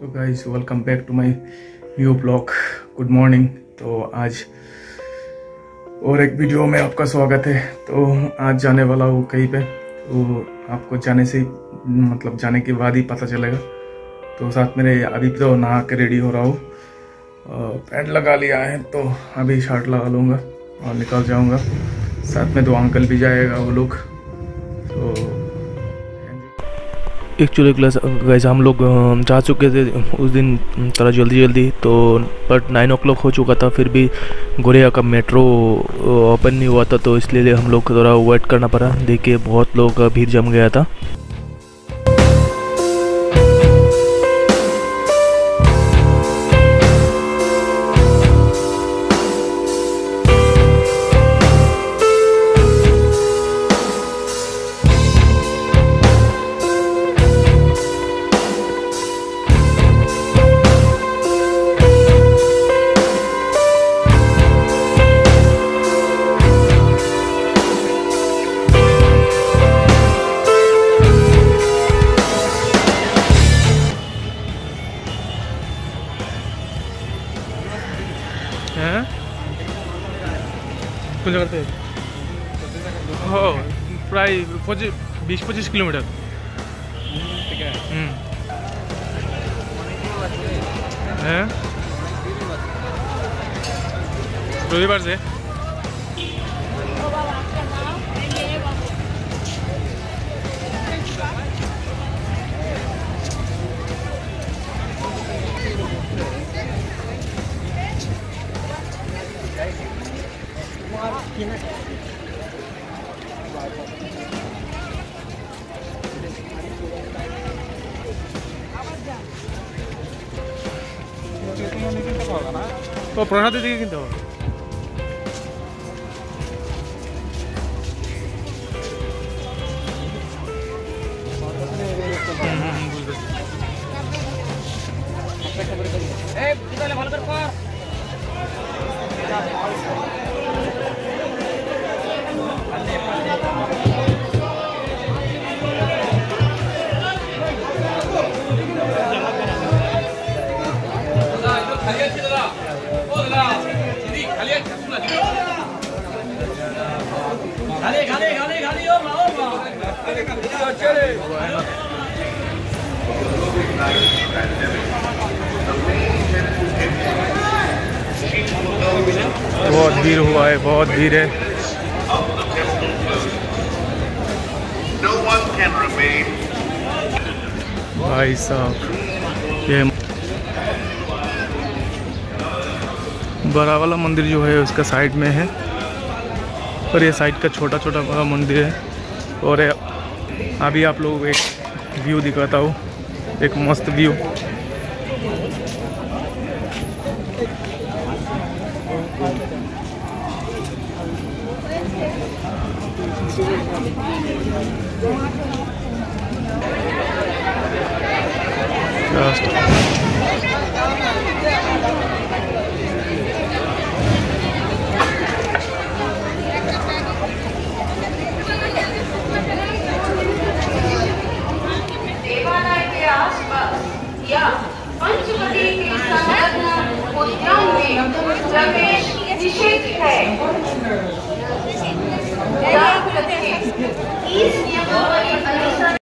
तो guys welcome back to my new blog good morning तो आज और एक वीडियो में आपका स्वागत है। तो आज जाने वाला हूँ कहीं पे। तो आपको जाने से मतलब जाने के बाद ही पता चलेगा। तो साथ मेरे अभी तो नहा के रेडी हो रहा हूँ। पैंट लगा लिया है तो अभी शर्ट लगा लूँगा और निकल जाऊँगा। साथ में दो अंकल भी जाएगा वो लोग। तो एक्चुअली क्लास गैस हम लोग जा चुके थे उस दिन थोड़ा जल्दी जल्दी तो बट नाइन ओ हो चुका था, फिर भी गोरिया का मेट्रो ओपन नहीं हुआ था तो इसलिए हम लोग थोड़ा वेट करना पड़ा। देखिए, बहुत लोग भीड़ जम गया था। কোন জায়গাতে? ও প্রায় পঁচিশ বিশ পঁচিশ কিলোমিটার। হ্যাঁ? রবিবার 있긴 하죠. 어, 불안하다 되겠다. बहुत भीड़ हुआ है बहुत भीड़ है। भाई साहब ये बड़ा वाला मंदिर जो है उसका साइड में है। और ये साइड का छोटा छोटा बड़ा मंदिर है। और अभी आप लोगों एक व्यू दिखाता हूँ। एक मस्त व्यू। Just निषेध है इस नियमों के अनुसार